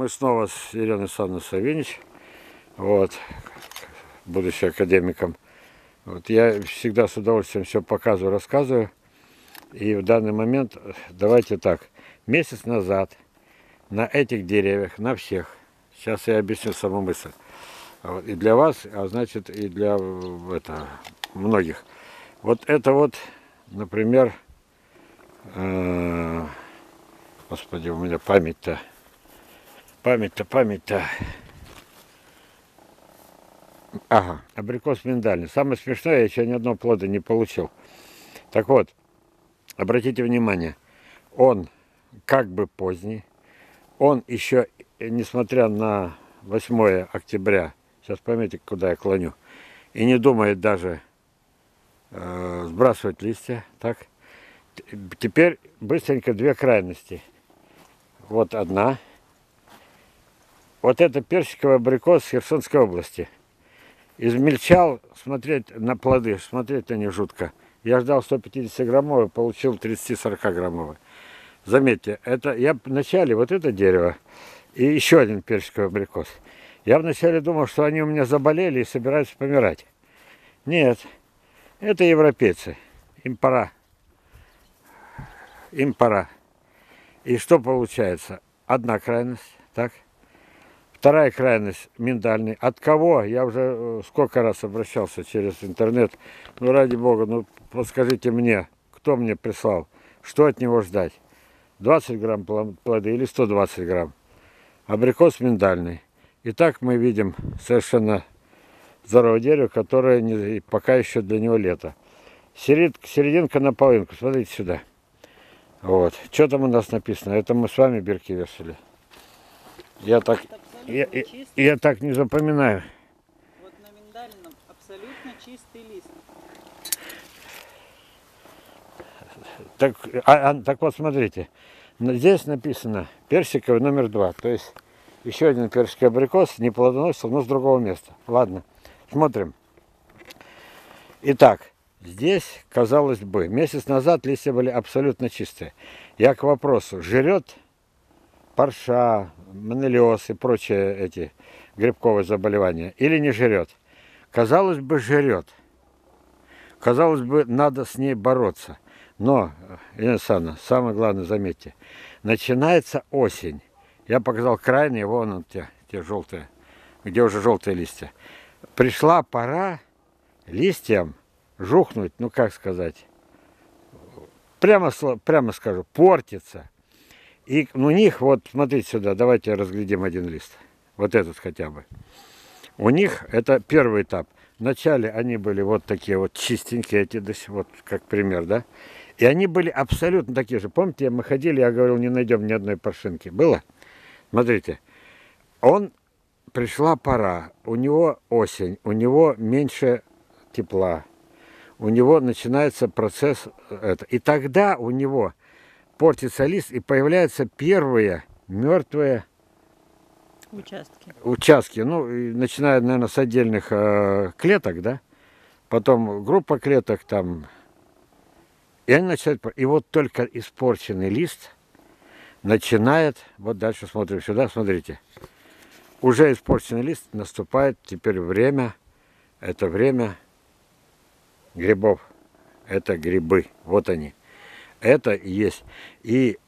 мы снова с Еленой Александровной Савинич, вот, будучи академиком. Вот, я всегда с удовольствием все показываю, рассказываю. И в данный момент, давайте так, месяц назад на этих деревьях, на всех, сейчас я объясню саму мысль, вот, и для вас, а значит и для это, многих. Вот это вот, например, э, господи, у меня память-то, память-то, память-то. Ага, абрикос миндальный. Самое смешное, я еще ни одного плода не получил. Так вот, обратите внимание, он как бы поздний, он еще, несмотря на 8 октября, сейчас поймете, куда я клоню, и не думает даже э, сбрасывать листья, так? Теперь быстренько две крайности. Вот одна. Вот это персиковый абрикос Херсонской области. Измельчал смотреть на плоды, смотреть них жутко. Я ждал 150 граммовый, получил 30-40 граммовый. Заметьте, это я вначале вот это дерево и еще один персиковый абрикос. Я вначале думал, что они у меня заболели и собираются помирать. Нет, это европейцы. Им пора. Им пора. И что получается? Одна крайность, так? Вторая крайность миндальный. От кого? Я уже э, сколько раз обращался через интернет. Ну, ради бога, ну, подскажите мне, кто мне прислал, что от него ждать? 20 грамм плоды или 120 грамм. Абрикос миндальный. И так мы видим совершенно здоровое дерево, которое не, пока еще для него лето. Серед, серединка на половинку. Смотрите сюда. Вот. Что там у нас написано? Это мы с вами бирки вешали. Я так, я, я, я так не запоминаю. Вот на миндальном абсолютно чистый лист. Так, а, а, так вот, смотрите. Здесь написано персиковый номер два. То есть еще один персиковый абрикос не плодоносил, но с другого места. Ладно, смотрим. Итак, здесь, казалось бы, месяц назад листья были абсолютно чистые. Я к вопросу, жрет парша, манелиоз и прочие эти грибковые заболевания или не жрет? Казалось бы, жрет. Казалось бы, надо с ней бороться. Но, Елена Александровна, самое главное, заметьте, начинается осень. Я показал крайние, вон он, те, те желтые, где уже желтые листья. Пришла пора листьям жухнуть, ну как сказать, прямо, прямо скажу, портится. И у них, вот смотрите сюда, давайте разглядим один лист. Вот этот хотя бы. У них это первый этап. Вначале они были вот такие вот чистенькие, эти, вот как пример, да? И они были абсолютно такие же. Помните, мы ходили, я говорил, не найдем ни одной паршинки. Было? Смотрите. Он, пришла пора, у него осень, у него меньше тепла, у него начинается процесс, это, и тогда у него портится лист, и появляются первые мертвые участки. Участки, ну, начиная, наверное, с отдельных э, клеток, да, потом группа клеток там и они начинают... И вот только испорченный лист начинает... Вот дальше смотрим сюда, смотрите. Уже испорченный лист, наступает теперь время. Это время грибов. Это грибы. Вот они. Это есть. И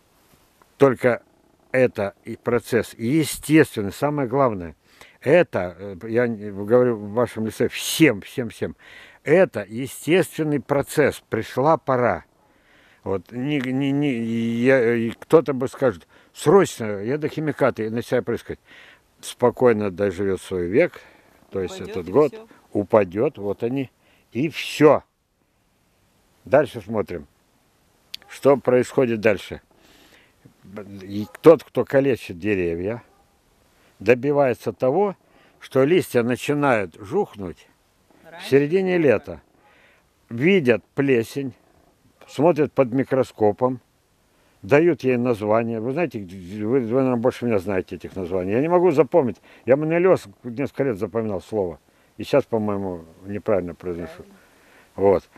только это и процесс естественный, самое главное, это, э, я говорю в вашем лице всем, всем, всем, это естественный процесс, пришла пора. Вот, не, не, не, кто-то бы скажет, срочно, я до химикаты на себя прыскать. Спокойно доживет свой век, то есть упадет этот год, все. упадет, вот они, и все. Дальше смотрим, что происходит дальше. И тот, кто калечит деревья, добивается того, что листья начинают жухнуть Раньше в середине лета. Видят плесень, смотрят под микроскопом, дают ей название. Вы знаете, вы, вы наверное, больше меня знаете этих названий. Я не могу запомнить. Я монелез несколько лет запоминал слово. И сейчас, по-моему, неправильно произношу. Вот.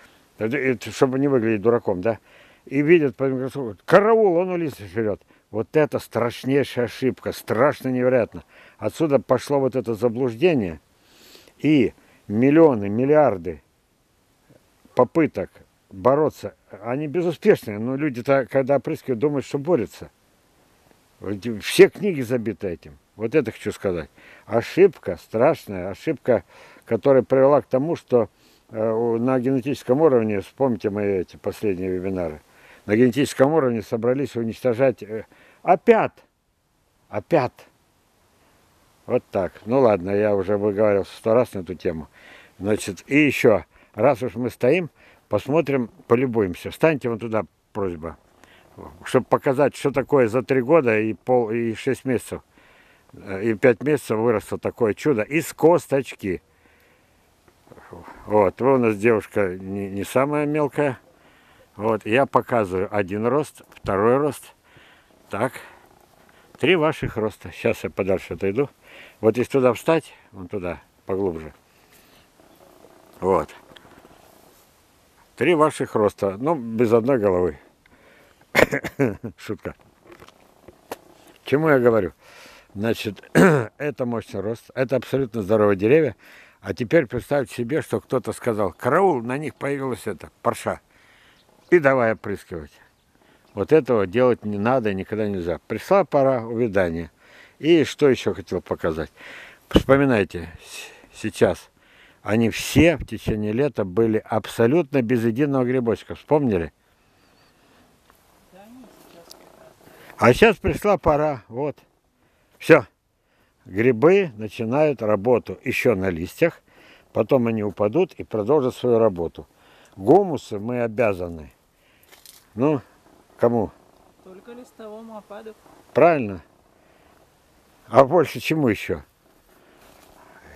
Чтобы не выглядеть дураком, да? И видят под микроскопом, караул, он у листа жрет. Вот это страшнейшая ошибка, страшно невероятно. Отсюда пошло вот это заблуждение и миллионы, миллиарды попыток бороться. Они безуспешные, но люди-то, когда опрыскивают, думают, что борются. Все книги забиты этим. Вот это хочу сказать. Ошибка, страшная ошибка, которая привела к тому, что э, на генетическом уровне, вспомните мои эти последние вебинары, на генетическом уровне собрались уничтожать э, опят. Опят. Вот так. Ну ладно, я уже выговаривал сто раз на эту тему. Значит, и еще, раз уж мы стоим, посмотрим, полюбуемся. Встаньте вон туда, просьба. Чтобы показать, что такое за три года и, пол, и шесть месяцев, э, и пять месяцев выросло такое чудо из косточки. Вот, вы у нас девушка не, не самая мелкая. Вот, я показываю один рост, второй рост. Так, три ваших роста. Сейчас я подальше отойду. Вот если туда встать, вон туда, поглубже. Вот. Три ваших роста, ну, без одной головы. Шутка. Чему я говорю? Значит, это мощный рост, это абсолютно здоровые деревья. А теперь представьте себе, что кто-то сказал, караул, на них появилась это, парша. И давай опрыскивать. Вот этого делать не надо, никогда нельзя. Пришла пора увядания. И что еще хотел показать. Вспоминайте, сейчас они все в течение лета были абсолютно без единого грибочка. Вспомнили? А сейчас пришла пора. Вот. Все. Грибы начинают работу еще на листьях. Потом они упадут и продолжат свою работу. Гумусы мы обязаны. Ну, кому? Только листовому опаду. Правильно? А больше чему еще?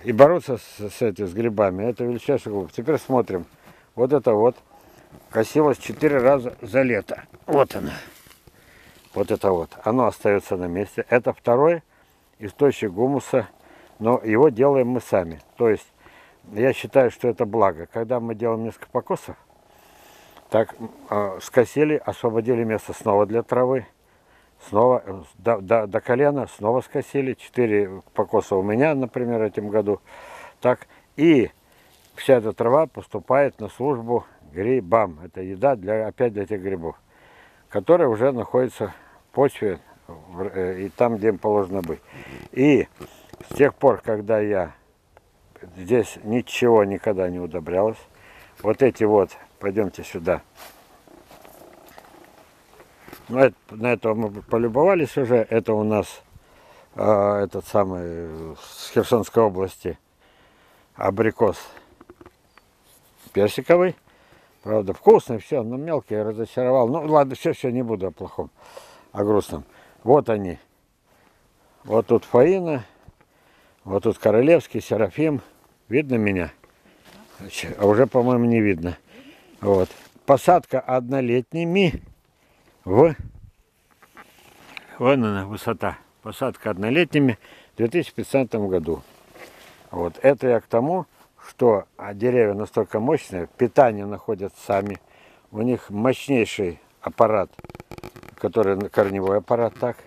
И бороться с, с, этой, с грибами, это величайшая глупость. Теперь смотрим. Вот это вот косилось четыре раза за лето. Вот она. Вот это вот. Оно остается на месте. Это второй источник гумуса, но его делаем мы сами. То есть я считаю, что это благо. Когда мы делаем несколько покосов, так э, скосили, освободили место снова для травы. Снова э, до, до, до колена, снова скосили. Четыре покоса у меня, например, этим году. Так, и вся эта трава поступает на службу грибам. Это еда для, опять для этих грибов, которая уже находится в почве э, и там, где им положено быть. И с тех пор, когда я здесь ничего никогда не удобрялось, вот эти вот, пойдемте сюда, ну, это- на этого мы полюбовались уже. Это у нас а, этот самый э, с Херсонской области абрикос персиковый. Правда, вкусный, все, но мелкий, разочаровал. Ну, ладно, все, все, не буду о плохом, о грустном. Вот они. Вот тут Фаина, вот тут Королевский, Серафим. Видно меня? А уже, по-моему, не видно. Вот. Посадка однолетними в... Вон она, высота. Посадка однолетними в 2015 году. Вот. Это я к тому, что а, деревья настолько мощные, питание находят сами. У них мощнейший аппарат, который корневой аппарат, так.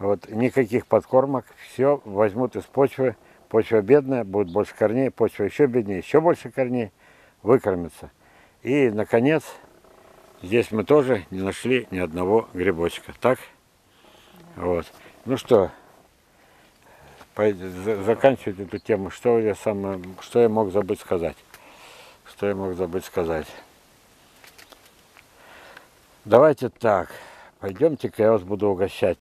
Вот. Никаких подкормок, все возьмут из почвы. Почва бедная, будет больше корней, почва еще беднее, еще больше корней, выкормится. И, наконец, здесь мы тоже не нашли ни одного грибочка. Так? Вот. Ну что, заканчивать эту тему. Что я сам, что я мог забыть сказать? Что я мог забыть сказать? Давайте так. Пойдемте-ка я вас буду угощать